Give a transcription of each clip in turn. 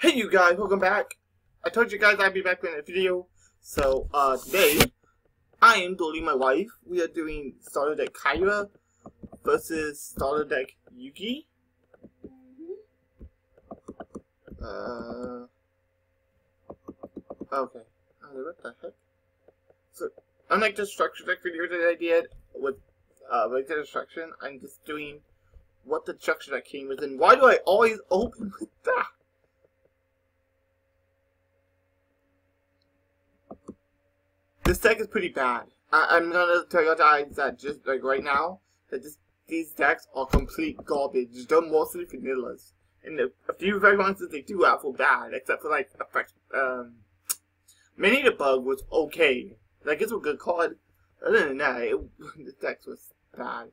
Hey you guys, welcome back. I told you guys I'd be back in a video. So, uh, today, I am dueling my wife. We are doing starter deck Kaiba versus starter deck Yugi. Uh, okay. Uh, what the heck? So, unlike the structure deck video that I did with, uh, regular destruction, I'm just doing what the structure deck came with, and why do I always open with that? This deck is pretty bad. I am gonna tell you guys that just like right now, that just these decks are complete garbage. They're mostly vanillas. And the, a few very ones that they do have were bad, except for like effect um Man-Eater Bug was okay. Like it's a good card. Other than that, it, the deck was bad.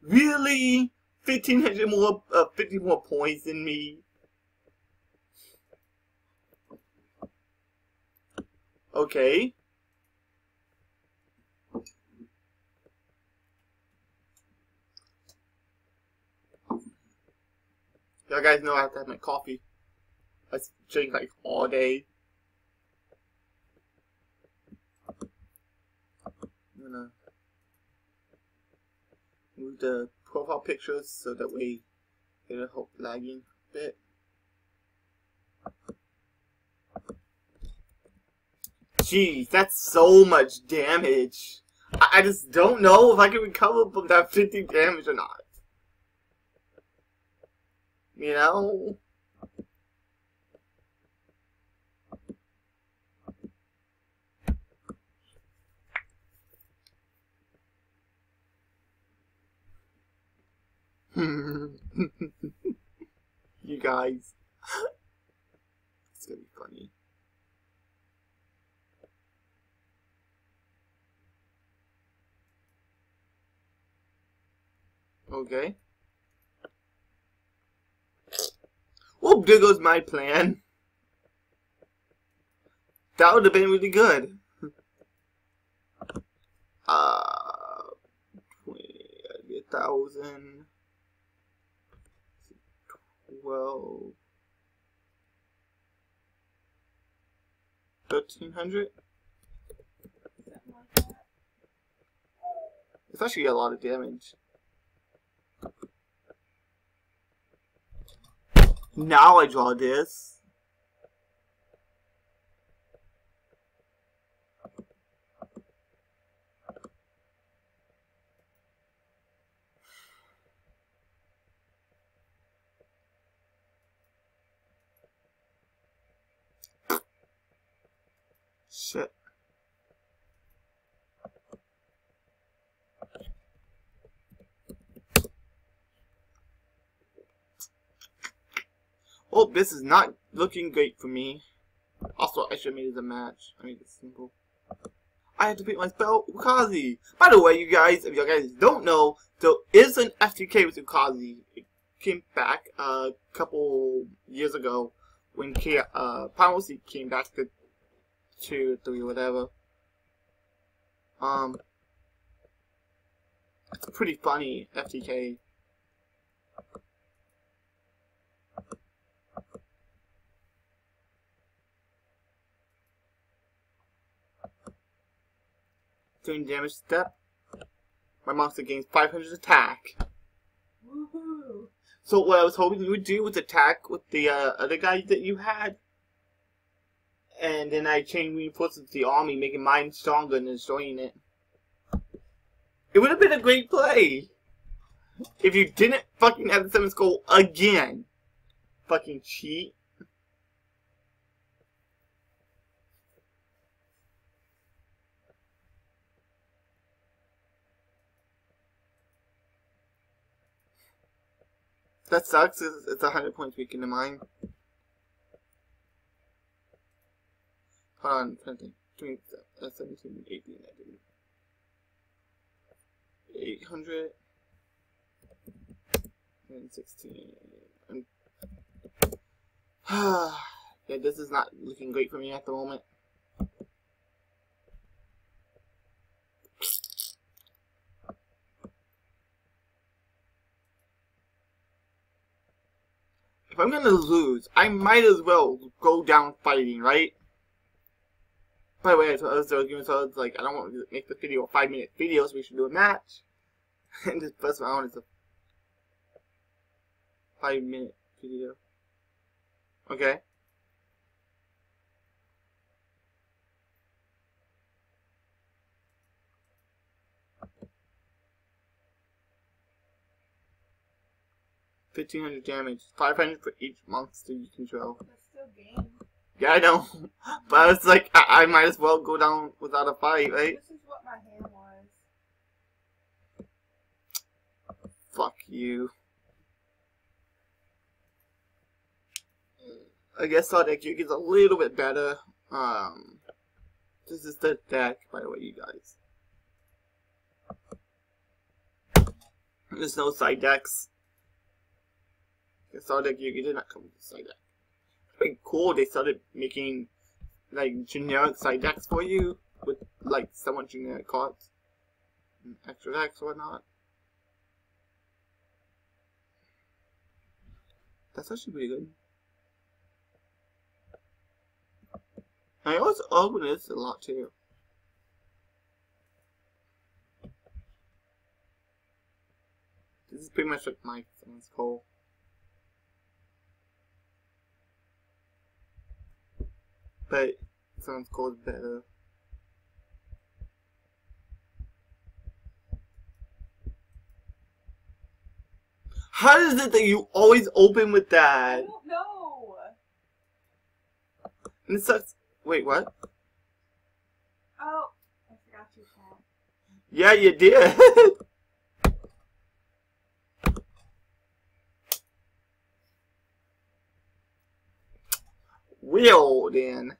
Really? 1500 more, uh, 50 more points than me? Okay. You guys know I have to have my coffee. I drink like all day. I'm gonna move the profile pictures so that way it'll help lagging a bit. Jeez, that's so much damage. I, I just don't know if I can recover from that 50 damage or not. You know? you guys. it's gonna be funny. Okay. Well, there goes my plan. That would have been really good. uh, 20, a thousand. 12 1300 it's actually a lot of damage now I draw this Oh, this is not looking great for me. Also, I should have made it a match. I made it simple. I had to beat my spell Ookazi. By the way, you guys, if you guys don't know, there is an FTK with Ookazi. It came back a couple years ago when K uh, came back to two, three, whatever. Um, it's pretty funny, FTK. Doing damage step. My monster gains 500 attack. So what I was hoping you would do was attack with the uh, other guy that you had and then I chain reinforces the army, making mine stronger and destroying it. It would have been a great play if you didn't fucking have the seventh goal again. Fucking cheat. That sucks. It's a hundred points weaker than mine. Hold on, think. uh, 17, 18, 19. 800 and 16. And yeah, this is not looking great for me at the moment. Gonna lose, I might as well go down fighting, right? By the way, I was, like, I don't want to make the video a five minute video, so we should do a match. and this first round is a five minute video. Okay. Fifteen hundred damage, five hundred for each monster you control. That's still game. Yeah, I know, but I was like, I, I might as well go down without a fight, right? This is what my hand was. Fuck you. I guess Sonic Yuki's a little bit better. Um, this is the deck, by the way, you guys. There's no side decks. Sonic you did not come side deck. It's pretty cool they started making like generic side decks for you with like somewhat generic cards. And extra decks whatnot. That's actually pretty good. I also oh, open this a lot too. This is pretty much like my Summoned Skull. But Summoned Skull is better. How is it that you always open with that? I don't know. And it sucks. Wait, what? Oh, I forgot you cat. Yeah, you did. Will then.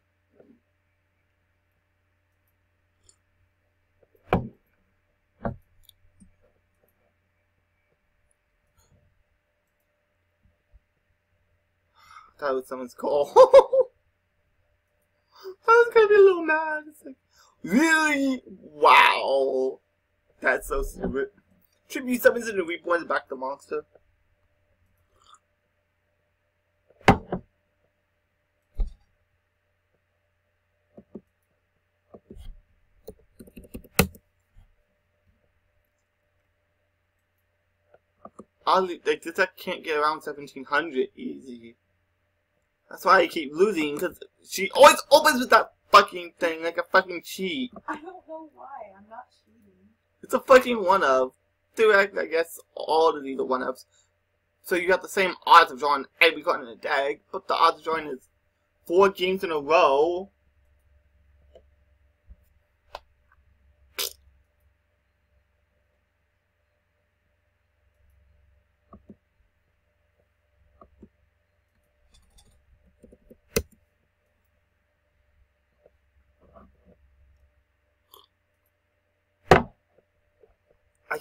That was Summoned Skull. I was gonna be a little mad. It's like, really? Wow. That's so stupid. Tribute summons in the reborn back the monster. Oddly, like this deck can't get around 1700 easy. That's why I keep losing, because she always opens with that fucking thing like a fucking cheat. I don't know why. I'm not cheating. It's a fucking one of. Do I, I guess all of these are one ups. So you got the same odds of drawing every card in a deck, but the odds of drawing is four games in a row.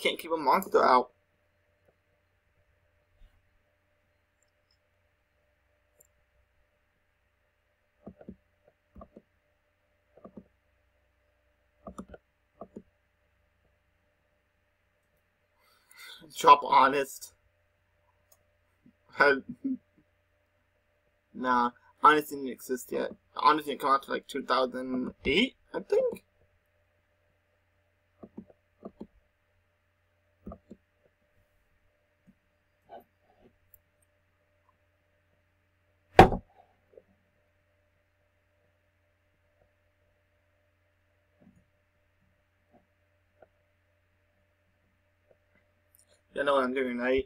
Can't keep a monster out. Drop honest. nah, honest didn't exist yet. Honest didn't come out to like 2008, I think. You know what I'm doing, right?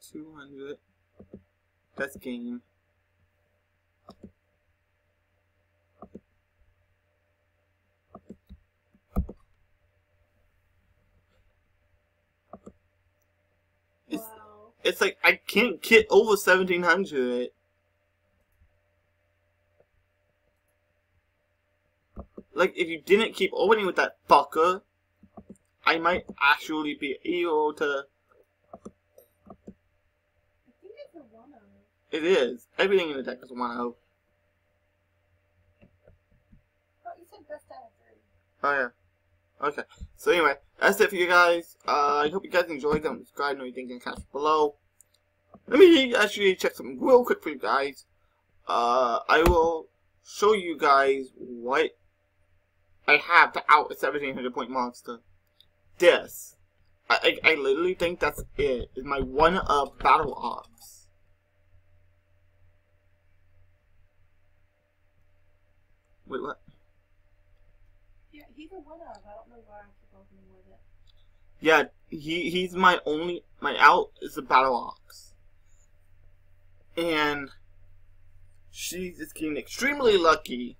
Two hundred. That's game. It's like I can't get over 1700. Like, if you didn't keep opening with that fucker, I might actually be able to... It is. Everything in the deck is 1-0. Oh, yeah. Okay. So anyway, that's it for you guys. Uh, I hope you guys enjoyed them. Subscribe, know anything in the comments below. Let me actually check something real quick for you guys. Uh, I will show you guys what I have to out a 1700 point monster. This. I, I, I literally think that's it. Is my one of Battle Ox. Wait, what? Yeah, he's a winner. I don't know why I keep opening with it. Yeah, he he's my only my out is the Battle Ox. And she's just getting extremely lucky.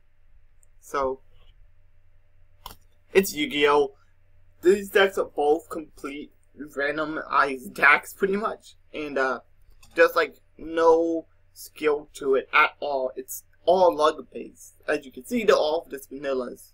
So it's Yu-Gi-Oh! These decks are both complete randomized decks pretty much. And uh just like no skill to it at all. It's all luck based. As you can see they're all just vanillas.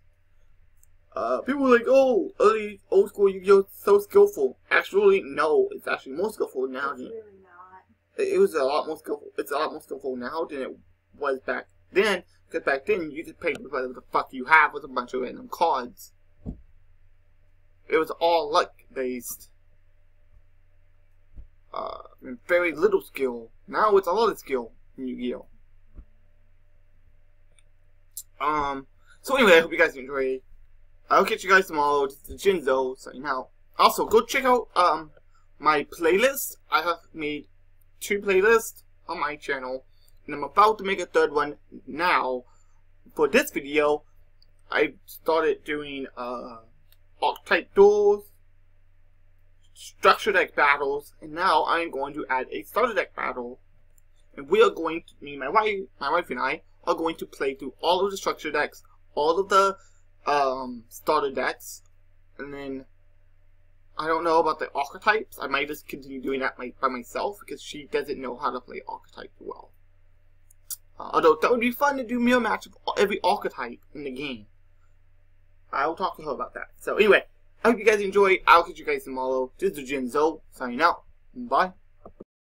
Uh, people are like, oh, early old school Yu-Gi-Oh! so skillful. Actually, no, it's actually more skillful now It's than really not. it was a lot more skillful. It's a lot more skillful now than it was back then. Because back then you just paid whatever the fuck you have with a bunch of random cards. It was all luck based. Uh, and very little skill. Now it's a lot of skill in Yu-Gi-Oh. Um. So anyway, I hope you guys enjoyed. I'll catch you guys tomorrow. This is Jinzo signing out. Also, go check out um my playlist. I have made two playlists on my channel, and I'm about to make a third one now. For this video, I started doing uh archetype duels, structure deck battles, and now I'm going to add a starter deck battle. And we are going to, me, my wife, my wife and I are going to play through all of the structure decks, all of the um, starter decks, and then I don't know about the archetypes. I might just continue doing that my, by myself because she doesn't know how to play archetype well. Uh, although that would be fun to do mirror match of every archetype in the game. I'll talk to her about that. So anyway, I hope you guys enjoyed. I'll catch you guys tomorrow. This is Jinzo signing out. Bye.